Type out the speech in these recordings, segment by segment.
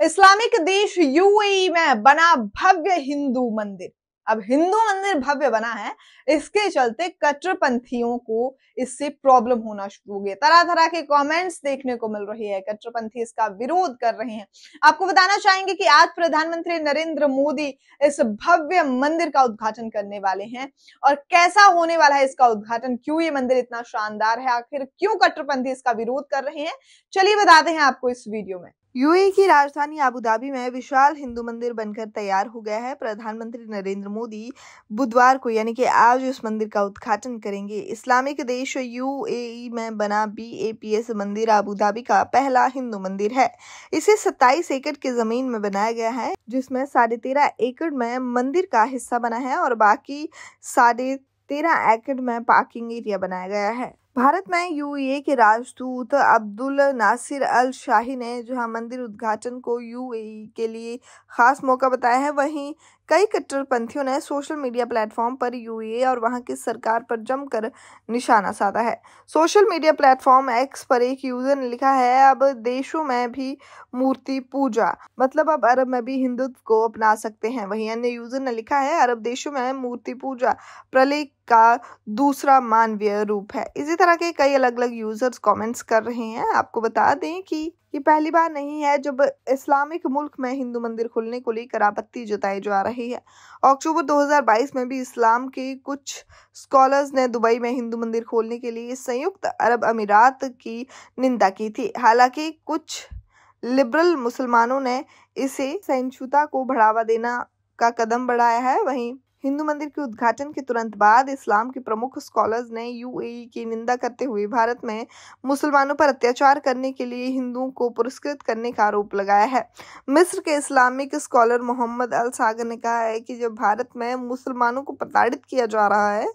Islamic देश UAE में बना भव्य हिंदू मंदिर। अब हिंदू मंदिर भव्य बना है, इसके चलते कट्टरपंथियों को इससे प्रॉब्लम होना शुरू हो गया। तरह तरह के कमेंट्स देखने को मिल रही है, कट्टरपंथी इसका विरोध कर रहे हैं। आपको बताना चाहेंगे कि आज प्रधानमंत्री नरेंद्र मोदी इस भव्य मंदिर का उद्घाटन करने वाले हैं और कैसा होने वाला है इसका उद्घाटन? क्यों ये मंदिर इतना शानदार है? आखिर क्यों कट्टरपंथी इसका विरोध कर रहे हैं? चलिए बताते हैं आपको इस वीडियो में। यूएई की राजधानी अबुधाबी में विशाल हिंदू मंदिर बनकर तैयार हो गया है। प्रधानमंत्री नरेंद्र मोदी बुधवार को यानी कि आज उस मंदिर का उद्घाटन करेंगे। इस्लामिक देश यूएई में बना बीएपीएस मंदिर अबुधाबी का पहला हिंदू मंदिर है। इसे 27 एकड़ की ज़मीन में बनाया गया है, जिसमें साढ़े तेरह एकड़ में मंदिर का हिस्सा बना है और बाकी साढ़े तेरह एकड़ में पार्किंग एरिया बनाया गया है। भारत में यूएई के राजदूत अब्दुल नासिर अल शाही ने जहाँ मंदिर उद्घाटन को यूएई के लिए खास मौका बताया है। वहीं कई कट्टरपंथियों ने सोशल मीडिया प्लेटफॉर्म पर यूएई और वहाँ की सरकार पर जमकर निशाना साधा है। सोशल मीडिया प्लेटफॉर्म एक्स पर एक यूज़र ने लिखा है, अब देशों में भी मूर्ति पूजा मतलब अब अरब में भी हिंदुत्व को अपना सकते हैं। वहीं अन्य यूज़र ने लिखा है, अरब देशों में मूर्ति पूजा प्रलय का दूसरा मानवीय रूप है। इसी तरह के कई अलग अलग यूज़र्स कमेंट्स कर रहे हैं। आपको बता दें कि ये पहली बार नहीं है जब इस्लामिक मुल्क में हिंदू मंदिर खुलने को लेकर आपत्ति जताई जा रही है। अक्टूबर 2022 में भी इस्लाम के कुछ स्कॉलर्स ने दुबई में हिंदू मंदिर खोलने के लिए संयुक्त अरब अमीरात की निंदा की थी। हालाँकि कुछ लिबरल मुसलमानों ने इसे सहिष्णुता को बढ़ावा देना का कदम बढ़ाया है। वहीं हिंदू मंदिर के उद्घाटन के तुरंत बाद इस्लाम के प्रमुख स्कॉलर्स ने यूएई की निंदा करते हुए भारत में मुसलमानों पर अत्याचार करने के लिए हिंदुओं को पुरस्कृत करने का आरोप लगाया है। मिस्र के Islamic scholar Mohammed Al Sagar ने कहा है कि जब भारत में मुसलमानों को प्रताड़ित किया जा रहा है,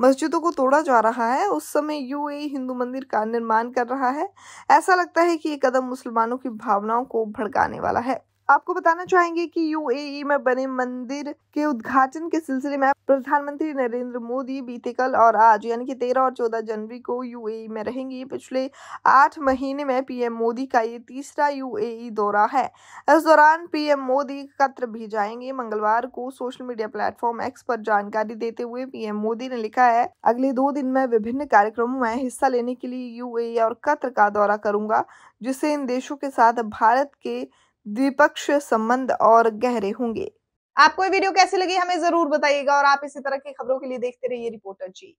मस्जिदों को तोड़ा जा रहा है, उस समय यूएई हिंदू मंदिर का निर्माण कर रहा है। ऐसा लगता है कि ये कदम मुसलमानों की भावनाओं को भड़काने वाला है। आपको बताना चाहेंगे कि यूएई में बने मंदिर के उद्घाटन के सिलसिले में प्रधानमंत्री नरेंद्र मोदी बीते कल और आज, यानी कि तेरह और चौदह जनवरी को यूएई में रहेंगे। पिछले आठ महीने में पीएम मोदी का ये तीसरा यूएई दौरा है। इस दौरान पीएम मोदी कत्र भी जाएँगे। मंगलवार को सोशल मीडिया प्लेटफॉर्म एक्स पर जानकारी देते हुए पीएम मोदी ने लिखा है, अगले दो दिन में विभिन्न कार्यक्रमों में हिस्सा लेने के लिए यूएई और कत्र का दौरा करूँगा, जिससे इन देशों के साथ भारत के द्विपक्षीय संबंध और गहरे होंगे। आपको ये वीडियो कैसी लगी हमें ज़रूर बताइएगा और आप इसी तरह की खबरों के लिए देखते रहिए रिपोर्टर जी।